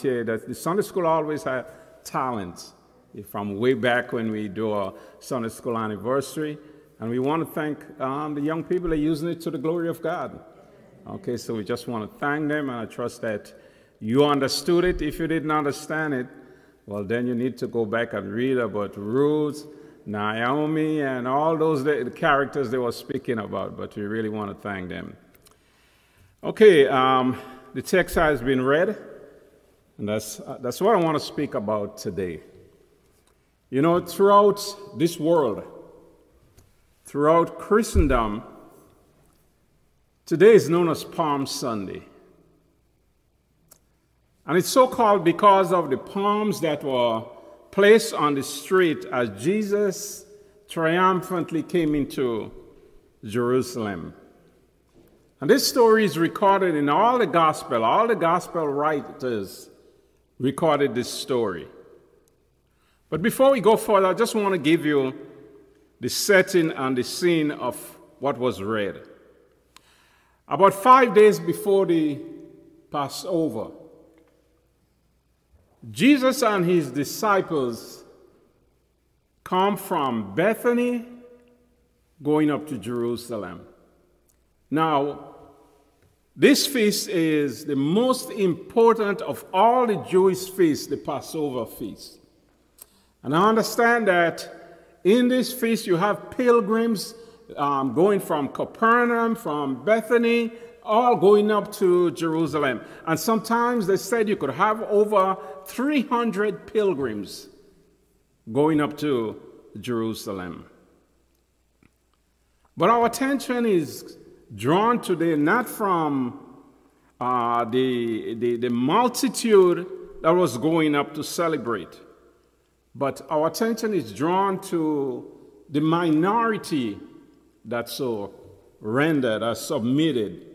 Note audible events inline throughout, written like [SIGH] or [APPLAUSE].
here that the Sunday school always had talent from way back when we do our Sunday school anniversary. And we want to thank um, the young people that are using it to the glory of God. Okay, so we just want to thank them, and I trust that you understood it. If you didn't understand it, well, then you need to go back and read about Ruth, Naomi, and all those the characters they were speaking about, but we really want to thank them. Okay, um, the text has been read. And that's, that's what I want to speak about today. You know, throughout this world, throughout Christendom, today is known as Palm Sunday. And it's so called because of the palms that were placed on the street as Jesus triumphantly came into Jerusalem. And this story is recorded in all the gospel, all the gospel writers recorded this story. But before we go further, I just want to give you the setting and the scene of what was read. About five days before the Passover, Jesus and his disciples come from Bethany going up to Jerusalem. Now, this feast is the most important of all the Jewish feasts, the Passover feast. And I understand that in this feast you have pilgrims um, going from Capernaum, from Bethany, all going up to Jerusalem. And sometimes they said you could have over 300 pilgrims going up to Jerusalem. But our attention is drawn today not from uh, the, the, the multitude that was going up to celebrate, but our attention is drawn to the minority that so rendered or submitted.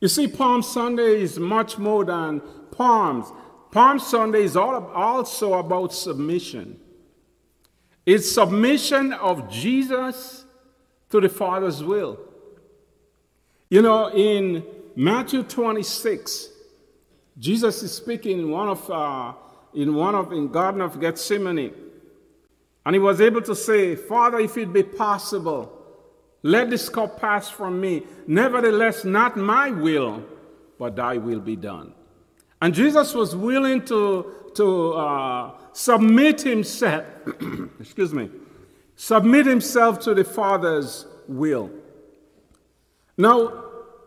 You see, Palm Sunday is much more than palms. Palm Sunday is all, also about submission. It's submission of Jesus to the Father's will. You know, in Matthew 26, Jesus is speaking in one of, uh, in one of, in Garden of Gethsemane. And he was able to say, Father, if it be possible, let this cup pass from me. Nevertheless, not my will, but thy will be done. And Jesus was willing to, to uh, submit himself, [CLEARS THROAT] excuse me, submit himself to the Father's will. Now,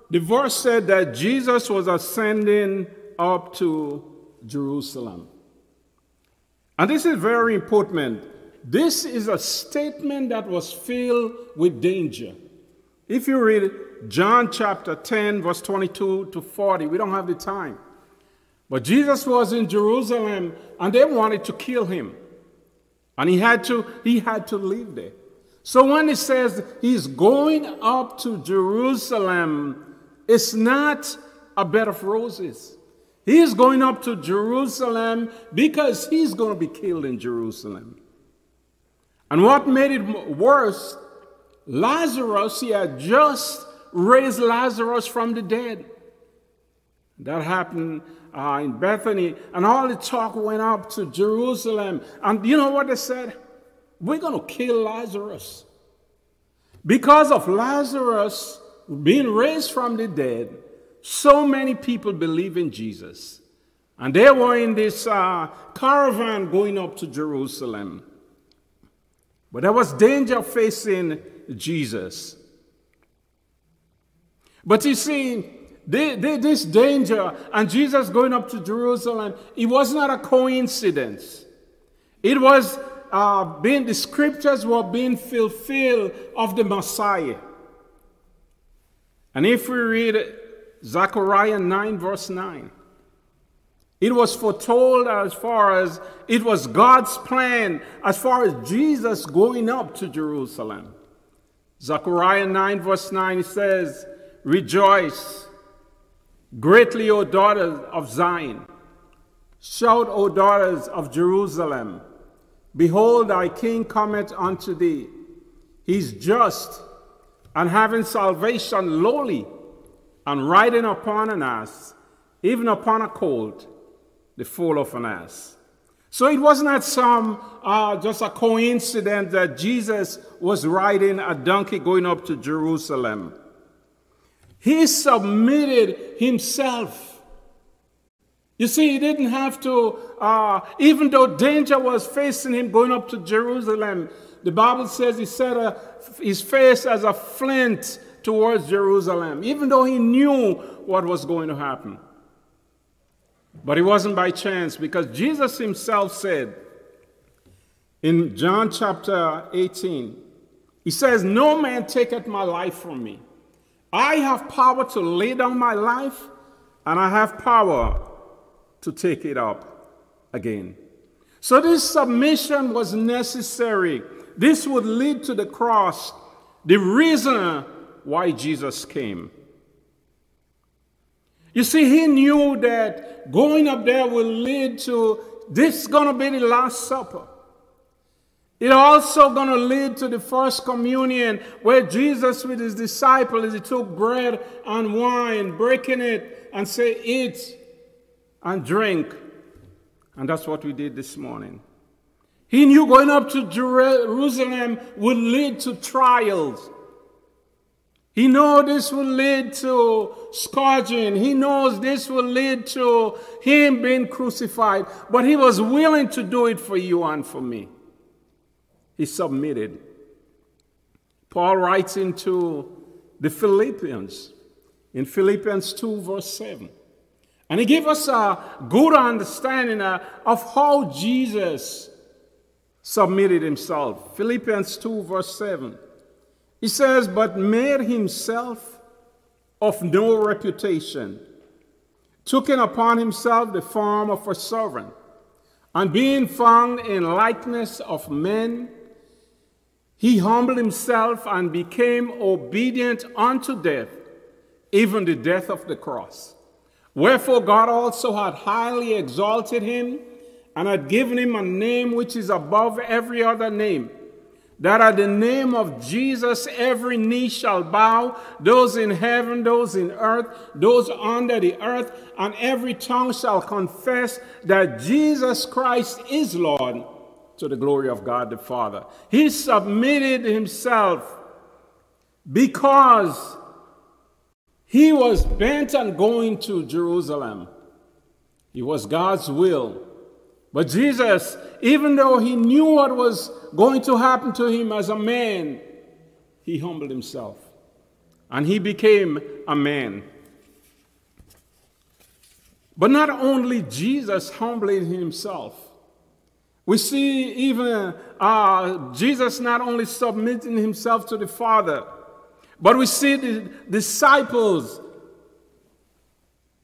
the verse said that Jesus was ascending up to Jerusalem. And this is very important. This is a statement that was filled with danger. If you read John chapter 10, verse 22 to 40, we don't have the time. But Jesus was in Jerusalem and they wanted to kill him. And he had to, he had to leave there. So when it says he's going up to Jerusalem, it's not a bed of roses. He's going up to Jerusalem because he's going to be killed in Jerusalem. And what made it worse, Lazarus, he had just raised Lazarus from the dead. That happened uh, in Bethany, and all the talk went up to Jerusalem. And you know what they said? We're going to kill Lazarus. Because of Lazarus being raised from the dead, so many people believe in Jesus. And they were in this uh, caravan going up to Jerusalem. But there was danger facing Jesus. But you see, this danger and Jesus going up to Jerusalem, it was not a coincidence. It was uh, being, the scriptures were being fulfilled of the Messiah. And if we read Zechariah 9, verse 9, it was foretold as far as it was God's plan as far as Jesus going up to Jerusalem. Zechariah 9, verse 9 says, Rejoice greatly, O daughters of Zion. Shout, O daughters of Jerusalem. Behold, thy king cometh unto thee. He's just and having salvation lowly and riding upon an ass, even upon a colt, the foal of an ass. So it was not some, uh, just a coincidence that Jesus was riding a donkey going up to Jerusalem. He submitted himself. You see, he didn't have to, uh, even though danger was facing him going up to Jerusalem, the Bible says he set a, his face as a flint towards Jerusalem, even though he knew what was going to happen. But it wasn't by chance because Jesus himself said in John chapter 18, he says, No man taketh my life from me. I have power to lay down my life, and I have power to take it up again. So this submission was necessary. This would lead to the cross, the reason why Jesus came. You see, he knew that going up there will lead to this is going to be the Last Supper. It also going to lead to the first communion where Jesus with his disciples, he took bread and wine, breaking it and say, eat and drink. And that's what we did this morning. He knew going up to Jerusalem would lead to trials. He knows this will lead to scourging. He knows this will lead to him being crucified. But he was willing to do it for you and for me. He submitted. Paul writes into the Philippians in Philippians 2, verse 7. And he gave us a good understanding uh, of how Jesus submitted himself. Philippians 2, verse 7. He says, but made himself of no reputation, taking upon himself the form of a servant, and being found in likeness of men, he humbled himself and became obedient unto death, even the death of the cross. Wherefore God also had highly exalted him and had given him a name which is above every other name that at the name of Jesus every knee shall bow, those in heaven, those in earth, those under the earth, and every tongue shall confess that Jesus Christ is Lord to the glory of God the Father. He submitted himself because he was bent on going to Jerusalem. It was God's will but Jesus, even though he knew what was going to happen to him as a man, he humbled himself and he became a man. But not only Jesus humbling himself, we see even uh, Jesus not only submitting himself to the Father, but we see the disciples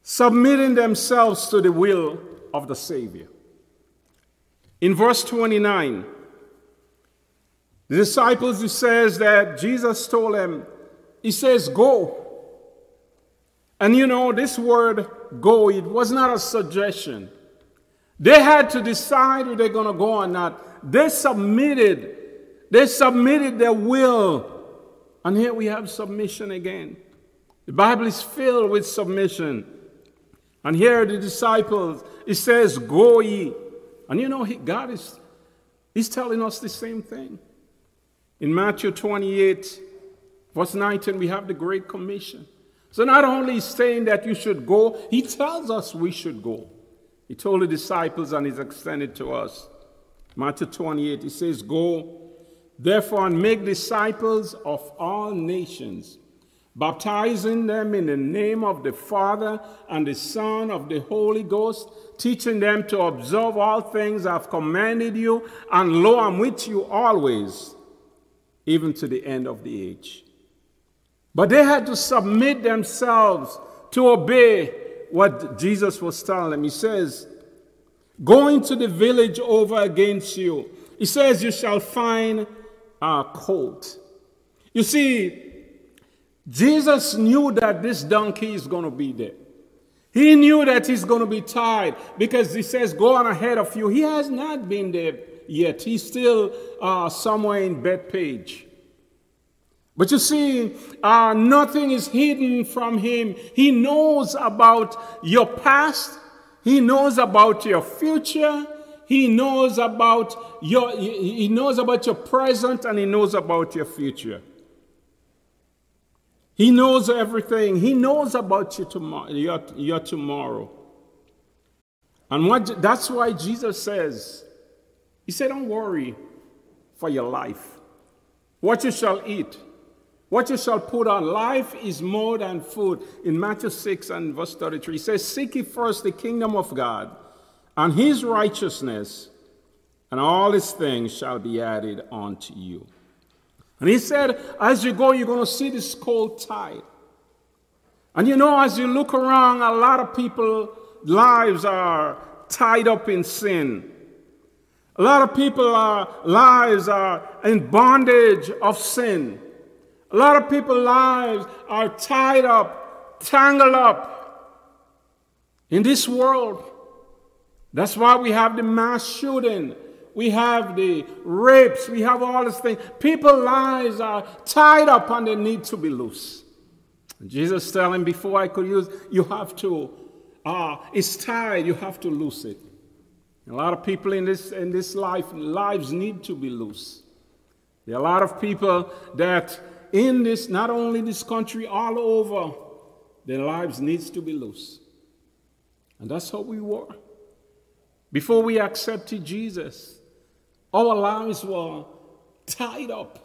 submitting themselves to the will of the Savior. In verse 29, the disciples, he says that Jesus told them, he says, go. And you know, this word go, it was not a suggestion. They had to decide if they're going to go or not. They submitted. They submitted their will. And here we have submission again. The Bible is filled with submission. And here the disciples, it says, Go ye. And you know, he, God is He's telling us the same thing. In Matthew 28, verse 19, we have the Great Commission. So not only is saying that you should go, he tells us we should go. He told the disciples and he's extended to us. Matthew 28, he says, Go, therefore, and make disciples of all nations, baptizing them in the name of the Father and the Son of the Holy Ghost, teaching them to observe all things I've commanded you, and lo, I'm with you always, even to the end of the age. But they had to submit themselves to obey what Jesus was telling them. He says, Going to the village over against you, he says, You shall find a colt. You see, Jesus knew that this donkey is going to be there. He knew that he's going to be tired because he says, Go on ahead of you. He has not been there yet. He's still uh, somewhere in Bethphage. But you see, uh, nothing is hidden from him. He knows about your past, He knows about your future. He knows about your he knows about your present and he knows about your future. He knows everything. He knows about you tomorrow, your, your tomorrow. And what, that's why Jesus says, He said, Don't worry for your life. What you shall eat, what you shall put on. Life is more than food. In Matthew 6 and verse 33, he says, Seek ye first the kingdom of God and his righteousness, and all his things shall be added unto you. And he said, as you go, you're going to see this cold tide. And you know, as you look around, a lot of people' lives are tied up in sin. A lot of people's lives are in bondage of sin. A lot of people's lives are tied up, tangled up in this world. That's why we have the mass shooting we have the rapes, we have all these things. People's lives are tied up and they need to be loose. Jesus telling before I could use, you have to, uh, it's tied, you have to loose it. A lot of people in this, in this life, lives need to be loose. There are a lot of people that in this, not only this country, all over, their lives needs to be loose. And that's how we were. Before we accepted Jesus, our lives were tied up.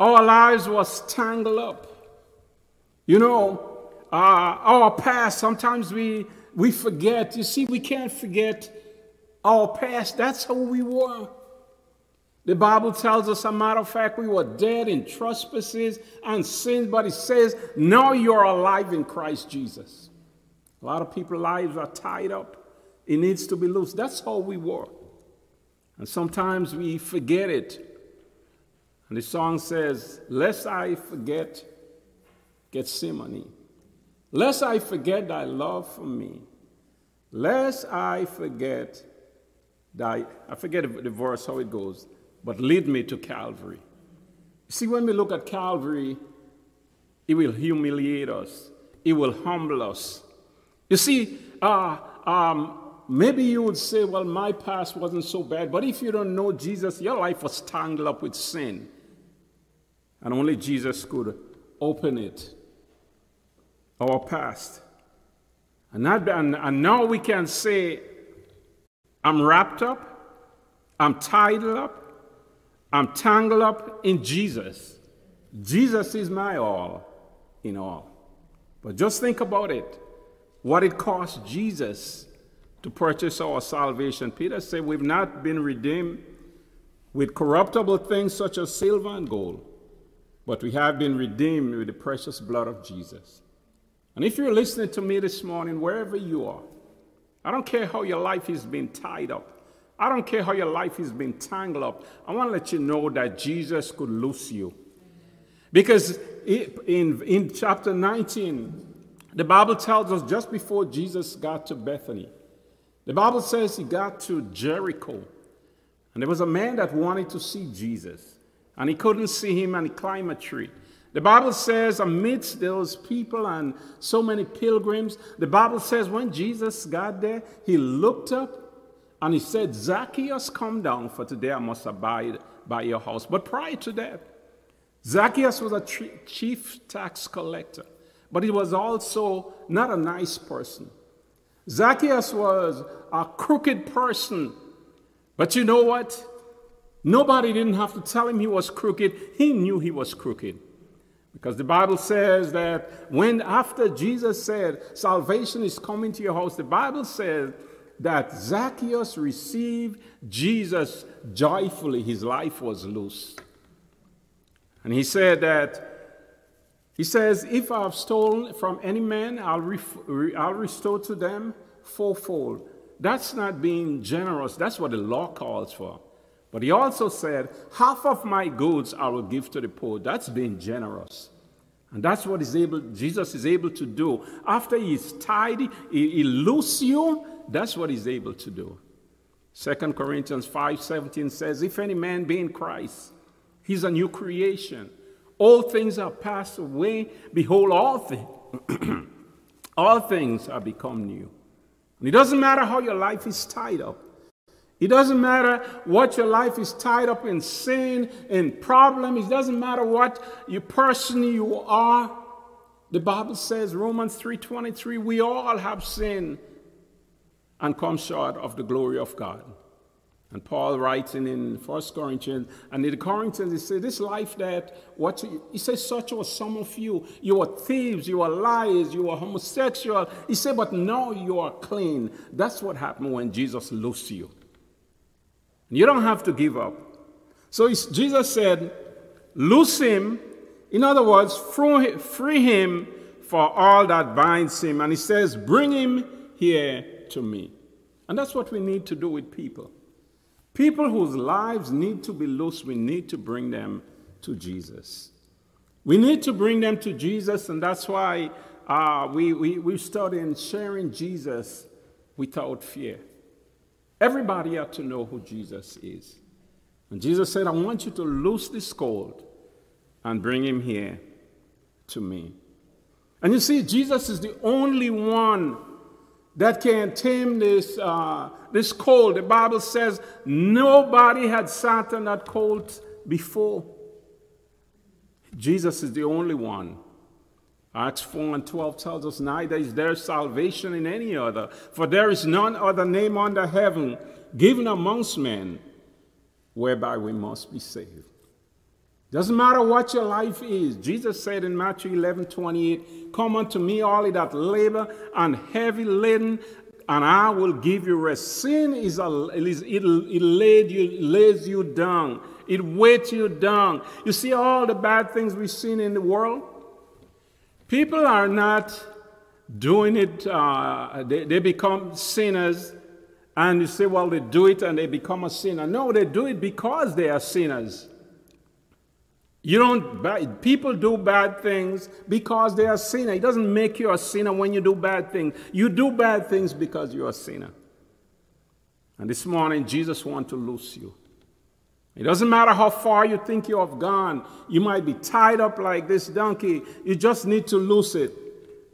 Our lives was tangled up. You know, uh, our past, sometimes we, we forget. You see, we can't forget our past. That's who we were. The Bible tells us, a matter of fact, we were dead in trespasses and sins, but it says, now you're alive in Christ Jesus. A lot of people's lives are tied up. It needs to be loose. That's how we were. And sometimes we forget it. And the song says, Lest I forget Gethsemane. Lest I forget thy love for me. Lest I forget thy, I forget the verse, how it goes, but lead me to Calvary. See, when we look at Calvary, it will humiliate us, it will humble us. You see, uh, um, maybe you would say, well, my past wasn't so bad. But if you don't know Jesus, your life was tangled up with sin. And only Jesus could open it. Our past. And, that, and, and now we can say, I'm wrapped up, I'm tied up, I'm tangled up in Jesus. Jesus is my all in all. But just think about it what it cost Jesus to purchase our salvation. Peter said, We've not been redeemed with corruptible things such as silver and gold, but we have been redeemed with the precious blood of Jesus. And if you're listening to me this morning, wherever you are, I don't care how your life has been tied up. I don't care how your life has been tangled up. I want to let you know that Jesus could loose you. Because in, in chapter 19, the Bible tells us just before Jesus got to Bethany, the Bible says he got to Jericho, and there was a man that wanted to see Jesus, and he couldn't see him, and he climbed a tree. The Bible says, amidst those people and so many pilgrims, the Bible says when Jesus got there, he looked up and he said, Zacchaeus, come down, for today I must abide by your house. But prior to that, Zacchaeus was a chief tax collector, but he was also not a nice person. Zacchaeus was a crooked person. But you know what? Nobody didn't have to tell him he was crooked. He knew he was crooked. Because the Bible says that when after Jesus said, Salvation is coming to your house, the Bible says that Zacchaeus received Jesus joyfully. His life was loose. And he said that, he says, If I have stolen from any man, I'll, I'll restore to them fourfold. That's not being generous. That's what the law calls for. But he also said, half of my goods I will give to the poor. That's being generous. And that's what is able, Jesus is able to do. After he's tidy, he, he loose you, that's what he's able to do. 2 Corinthians 5:17 says, If any man be in Christ, he's a new creation. All things are passed away. Behold, all things, [CLEARS THROAT] all things are become new. And it doesn't matter how your life is tied up. It doesn't matter what your life is tied up in sin, and problem. It doesn't matter what you person you are. The Bible says, Romans 3:23, we all have sinned and come short of the glory of God. And Paul writing in 1 Corinthians, and in the Corinthians, he said, This life that, what he says, such was some of you. You are thieves, you are liars, you are homosexual. He said, But now you are clean. That's what happened when Jesus loosed you. You don't have to give up. So Jesus said, Loose him. In other words, free him for all that binds him. And he says, Bring him here to me. And that's what we need to do with people. People whose lives need to be loose, we need to bring them to Jesus. We need to bring them to Jesus, and that's why uh, we, we, we started sharing Jesus without fear. Everybody ought to know who Jesus is. And Jesus said, I want you to loose this cold and bring him here to me. And you see, Jesus is the only one that can tame this, uh, this colt. The Bible says nobody had sat on that colt before. Jesus is the only one. Acts 4 and 12 tells us, Neither is there salvation in any other, for there is none other name under heaven given amongst men whereby we must be saved. Doesn't matter what your life is. Jesus said in Matthew 11 28, Come unto me, all that labor and heavy laden, and I will give you rest. Sin is a, it, it, it laid you, lays you down, it weights you down. You see all the bad things we've seen in the world? People are not doing it, uh, they, they become sinners, and you say, well, they do it and they become a sinner. No, they do it because they are sinners. You don't, people do bad things because they are sinner. It doesn't make you a sinner when you do bad things. You do bad things because you're a sinner. And this morning, Jesus wants to loose you. It doesn't matter how far you think you have gone. You might be tied up like this donkey. You just need to loose it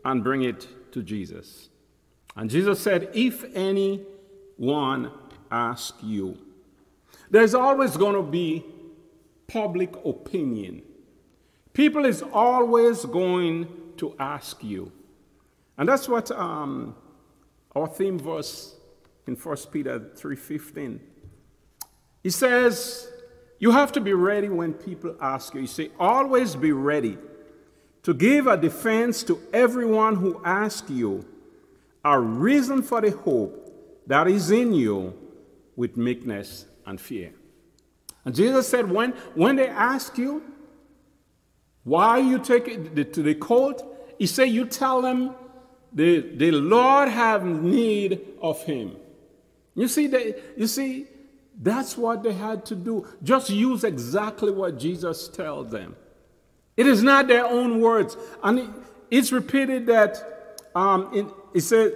and bring it to Jesus. And Jesus said, If anyone asks you, there's always going to be public opinion. People is always going to ask you. And that's what um, our theme verse in 1 Peter 3.15. He says, you have to be ready when people ask you. You say, always be ready to give a defense to everyone who asks you a reason for the hope that is in you with meekness and fear. And Jesus said, when, when they ask you, why you take it to the court, he said, you tell them the, the Lord have need of him. You see, they, you see, that's what they had to do. Just use exactly what Jesus tells them. It is not their own words. And it's repeated that um, it, it said,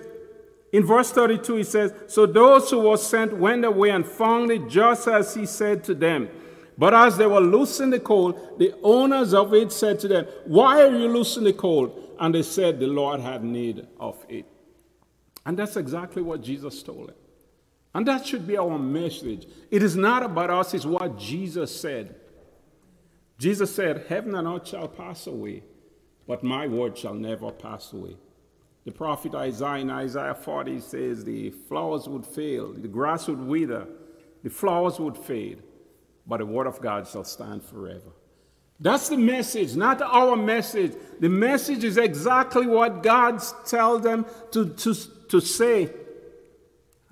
in verse 32, he says, So those who were sent went away and found it just as he said to them. But as they were loosing the colt, the owners of it said to them, Why are you loosing the colt? And they said, The Lord had need of it. And that's exactly what Jesus told them. And that should be our message. It is not about us, it's what Jesus said. Jesus said, Heaven and earth shall pass away, but my word shall never pass away. The prophet Isaiah in Isaiah 40 says the flowers would fail, the grass would wither, the flowers would fade, but the word of God shall stand forever. That's the message, not our message. The message is exactly what God tells them to, to, to say.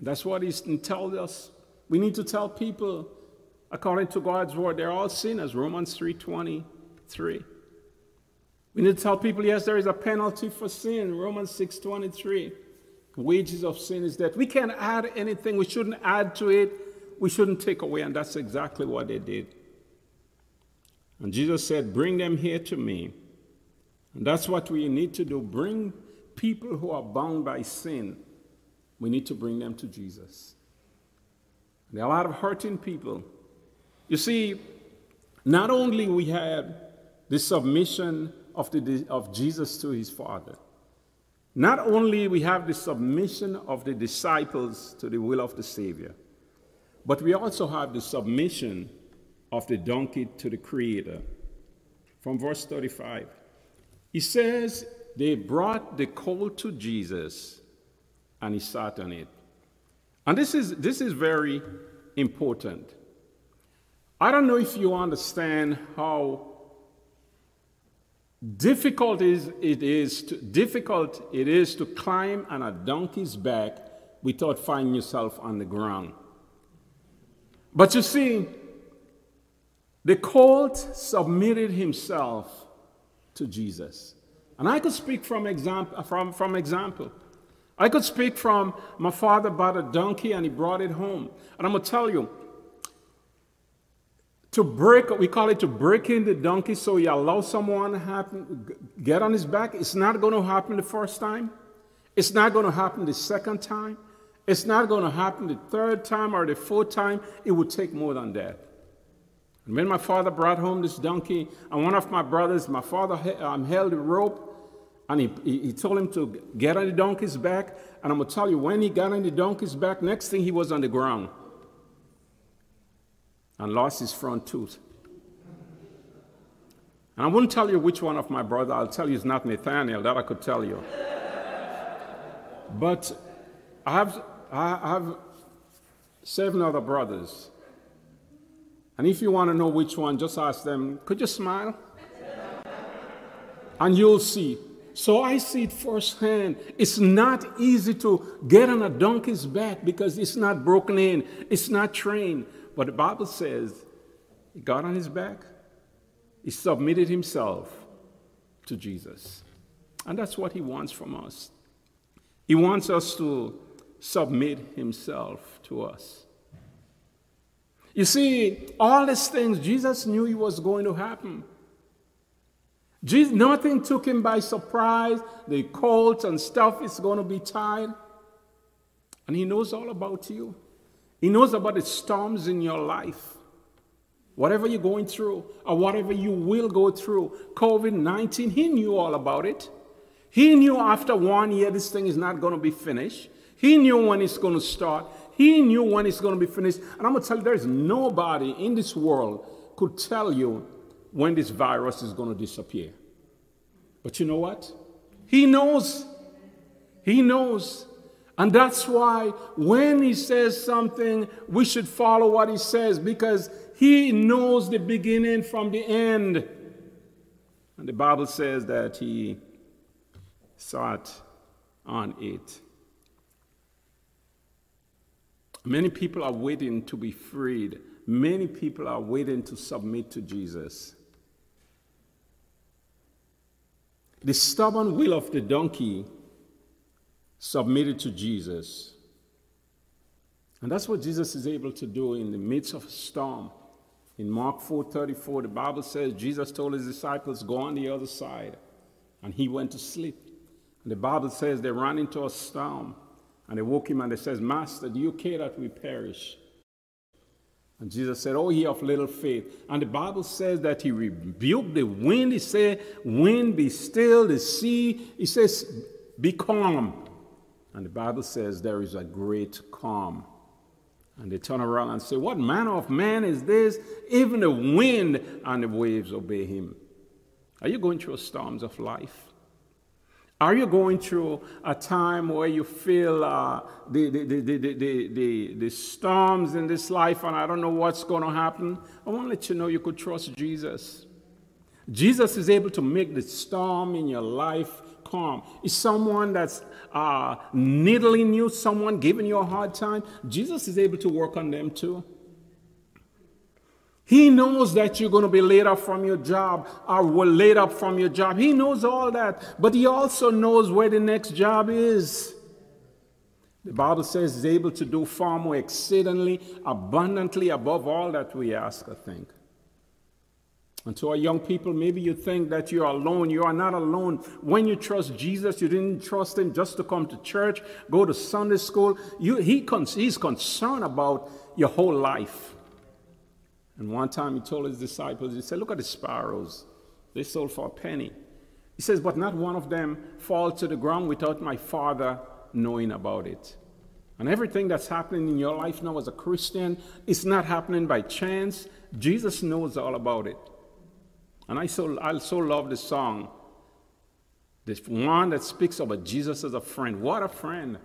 That's what He tells us. We need to tell people, according to God's word, they're all sinners. Romans 3.23. We need to tell people, yes, there is a penalty for sin. Romans 6.23. Wages of sin is death. We can't add anything. We shouldn't add to it. We shouldn't take away. And that's exactly what they did. And Jesus said, bring them here to me. And that's what we need to do. Bring people who are bound by sin. We need to bring them to Jesus. There are a lot of hurting people. You see, not only we have the submission of, the, of Jesus to his Father. Not only we have the submission of the disciples to the will of the Savior, but we also have the submission of the donkey to the Creator. From verse 35, he says, They brought the colt to Jesus, and he sat on it. And this is, this is very important. I don't know if you understand how difficult it is to, difficult it is to climb on a donkey's back without finding yourself on the ground. But you see, the colt submitted himself to Jesus. And I could speak from example, from, from example. I could speak from my father bought a donkey and he brought it home. And I'm going to tell you, to break, we call it to break in the donkey so you allow someone to happen, get on his back. It's not going to happen the first time. It's not going to happen the second time. It's not going to happen the third time or the fourth time. It would take more than that. And when my father brought home this donkey, and one of my brothers, my father um, held a rope, and he, he told him to get on the donkey's back. And I'm going to tell you, when he got on the donkey's back, next thing he was on the ground and lost his front tooth. And I wouldn't tell you which one of my brother. I'll tell you it's not Nathaniel. That I could tell you. but I have, I have seven other brothers. And if you want to know which one, just ask them, could you smile? and you'll see. So I see it firsthand. It's not easy to get on a donkey's back because it's not broken in, it's not trained. But the Bible says he got on his back, he submitted himself to Jesus. And that's what he wants from us. He wants us to submit himself to us. You see, all these things, Jesus knew it was going to happen. Jesus, nothing took him by surprise. The colt and stuff is going to be tied. And he knows all about you. He knows about the storms in your life. Whatever you're going through, or whatever you will go through, COVID 19, He knew all about it. He knew after one year this thing is not going to be finished. He knew when it's going to start. He knew when it's going to be finished. And I'm going to tell you, there's nobody in this world could tell you when this virus is going to disappear. But you know what? He knows. He knows. And that's why when he says something, we should follow what he says because he knows the beginning from the end. And the Bible says that he sat on it. Many people are waiting to be freed. Many people are waiting to submit to Jesus. The stubborn will of the donkey submitted to Jesus. And that's what Jesus is able to do in the midst of a storm. In Mark 4:34, the Bible says Jesus told his disciples, "Go on the other side," and he went to sleep. And the Bible says they ran into a storm, and they woke him and they says, "Master, do you care that we perish?" And Jesus said, Oh, ye of little faith. And the Bible says that he rebuked the wind. He said, Wind, be still, the sea. He says, Be calm. And the Bible says there is a great calm. And they turn around and say, What manner of man is this? Even the wind and the waves obey him. Are you going through storms of life? Are you going through a time where you feel uh, the, the, the, the, the, the, storms in this life and I don't know what's going to happen? I want to let you know you could trust Jesus. Jesus is able to make the storm in your life calm. Is someone that's uh, needling you, someone giving you a hard time? Jesus is able to work on them too. He knows that you're going to be laid up from your job or will laid up from your job. He knows all that, but he also knows where the next job is. The Bible says he's able to do far more exceedingly, abundantly above all that we ask or think. And to our young people, maybe you think that you are alone. You are not alone. When you trust Jesus, you didn't trust him just to come to church, go to Sunday school. You, he, he's concerned about your whole life. And one time he told his disciples, he said, Look at the sparrows. They sold for a penny. He says, But not one of them fall to the ground without my Father knowing about it. And everything that's happening in your life now as a Christian is not happening by chance. Jesus knows all about it. And I so, I so love this song, this one that speaks about Jesus as a friend. What a friend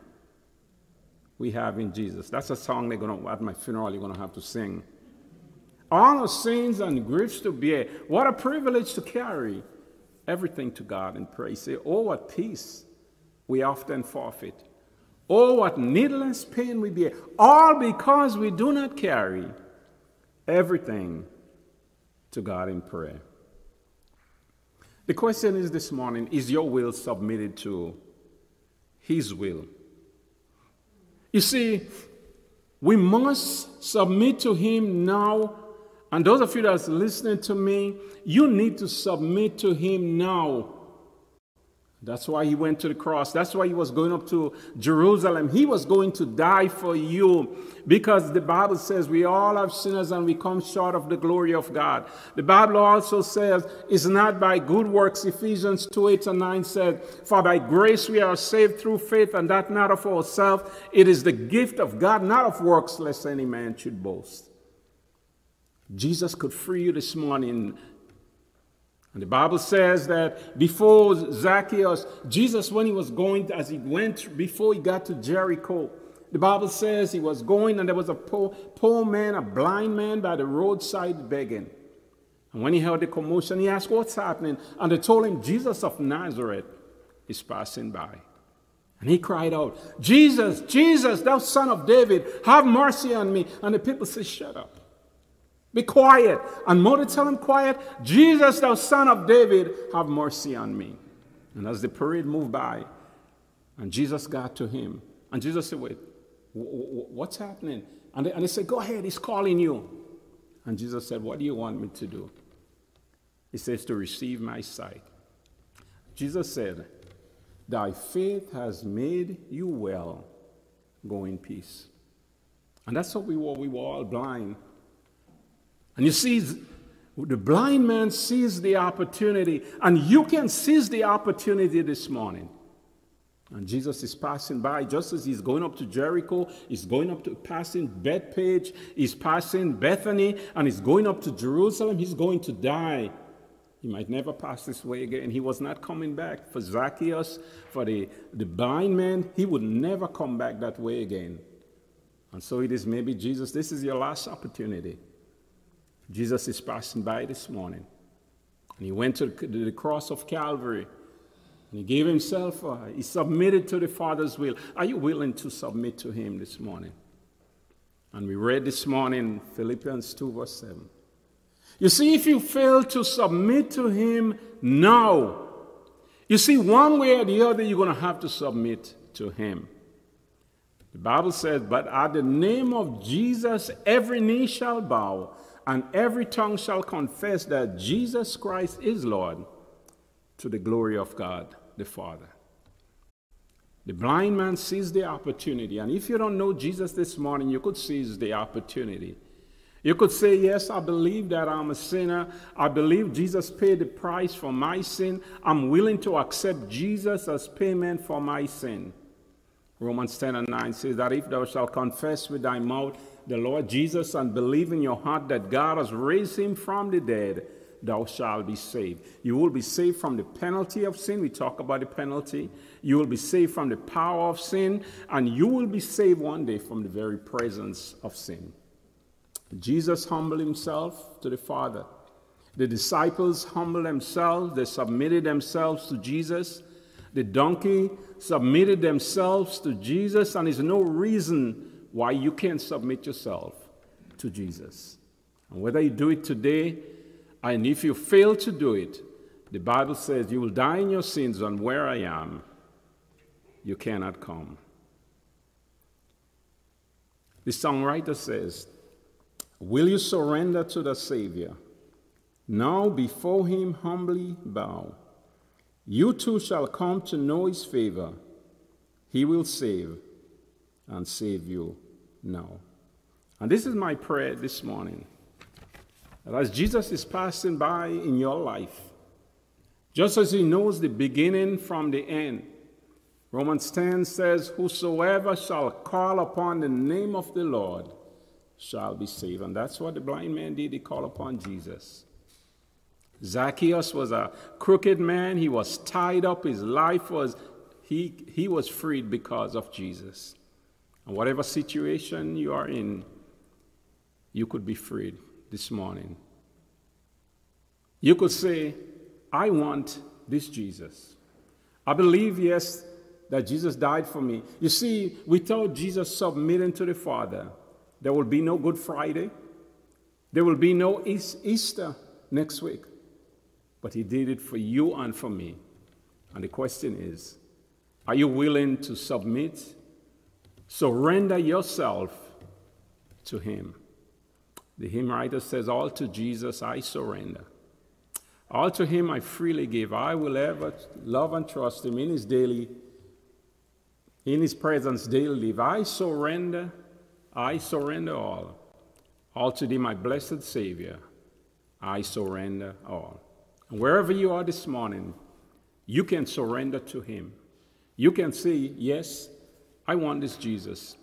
we have in Jesus. That's a song they're going to, at my funeral, you're going to have to sing. All our sins and griefs to bear. What a privilege to carry everything to God and pray. Say, oh, what peace we often forfeit. Oh, what needless pain we bear, all because we do not carry everything to God in prayer. The question is this morning is your will submitted to His will? You see, we must submit to Him now. And those of you that are listening to me, you need to submit to Him now that's why he went to the cross. That's why he was going up to Jerusalem. He was going to die for you because the Bible says we all have sinners and we come short of the glory of God. The Bible also says it's not by good works. Ephesians 2 8 and 9 said, For by grace we are saved through faith, and that not of ourselves. It is the gift of God, not of works, lest any man should boast. Jesus could free you this morning and the Bible says that before Zacchaeus, Jesus, when he was going, as he went, before he got to Jericho, the Bible says he was going and there was a poor, poor man, a blind man by the roadside begging. And when he heard the commotion, he asked, What's happening? And they told him, Jesus of Nazareth is passing by. And he cried out, Jesus, Jesus, thou son of David, have mercy on me. And the people said, Shut up. Be quiet. And mother tell him quiet, Jesus, thou son of David, have mercy on me. And as the parade moved by, and Jesus got to him, and Jesus said, Wait, what's happening? And they, and they said, Go ahead, he's calling you. And Jesus said, What do you want me to do? He says, To receive my sight. Jesus said, Thy faith has made you well. Go in peace. And that's what we were. We were all blind. And you see, the blind man sees the opportunity, and you can seize the opportunity this morning. And Jesus is passing by just as he's going up to Jericho, he's going up to passing Bethphage, he's passing Bethany, and he's going up to Jerusalem. He's going to die. He might never pass this way again. He was not coming back. For Zacchaeus, for the, the blind man, he would never come back that way again. And so it is maybe Jesus, this is your last opportunity. Jesus is passing by this morning. And he went to the cross of Calvary. And he gave himself, uh, he submitted to the Father's will. Are you willing to submit to him this morning? And we read this morning Philippians 2, verse 7. You see, if you fail to submit to him now, you see, one way or the other, you're going to have to submit to him. The Bible says, But at the name of Jesus, every knee shall bow and every tongue shall confess that Jesus Christ is Lord to the glory of God the Father. The blind man sees the opportunity, and if you don't know Jesus this morning, you could seize the opportunity. You could say, Yes, I believe that I'm a sinner. I believe Jesus paid the price for my sin. I'm willing to accept Jesus as payment for my sin. Romans 10 and 9 says that if thou shalt confess with thy mouth the Lord Jesus and believe in your heart that God has raised him from the dead, thou shalt be saved. You will be saved from the penalty of sin. We talk about the penalty. You will be saved from the power of sin, and you will be saved one day from the very presence of sin. Jesus humbled himself to the Father. The disciples humbled themselves, they submitted themselves to Jesus. The donkey submitted themselves to Jesus, and there's no reason why you can't submit yourself to Jesus. And whether you do it today, and if you fail to do it, the Bible says you will die in your sins, and where I am, you cannot come. The songwriter says, Will you surrender to the Savior? Now before him humbly bow. You too shall come to know his favor. He will save and save you now. And this is my prayer this morning. That as Jesus is passing by in your life, Just as he knows the beginning from the end. Romans 10 says, Whosoever shall call upon the name of the Lord shall be saved. And that's what the blind man did. He called upon Jesus. Zacchaeus was a crooked man. He was tied up. His life was, he, he was freed because of Jesus. And whatever situation you are in, you could be freed this morning. You could say, I want this Jesus. I believe, yes, that Jesus died for me. You see, without Jesus submitting to the Father, there will be no Good Friday. There will be no Easter next week. But He did it for you and for me. And the question is are you willing to submit? Surrender yourself to Him. The hymn writer says, All to Jesus I surrender. All to Him I freely give. I will ever love and trust Him in His daily, in His presence daily live. I surrender I surrender all. All to thee, my blessed Savior, I surrender all. Wherever you are this morning, you can surrender to Him. You can say, Yes, I want this Jesus.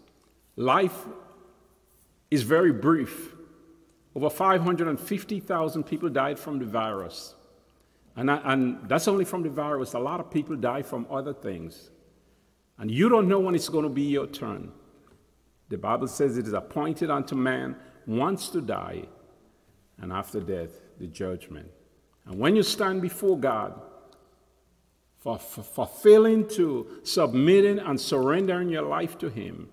Life is very brief. Over 550,000 people died from the virus. And, I, and that's only from the virus. A lot of people die from other things. And you don't know when it's going to be your turn. The Bible says it is appointed unto man once to die, and after death, the judgment. And when you stand before God, for, for failing to submitting and surrendering your life to Him,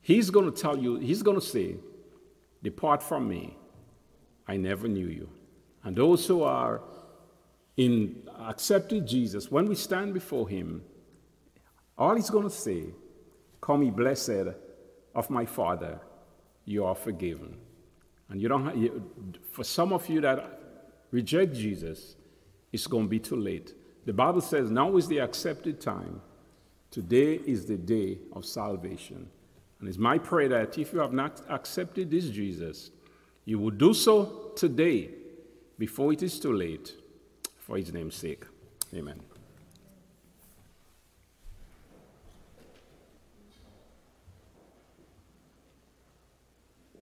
He's going to tell you, He's going to say, Depart from me, I never knew you. And those who are in accepted Jesus, when we stand before Him, all He's going to say, Call me blessed of my Father, you are forgiven. And you don't have, you, for some of you that reject Jesus, it's going to be too late. The Bible says now is the accepted time. Today is the day of salvation. And it's my prayer that if you have not accepted this Jesus, you will do so today before it is too late for his name's sake. Amen.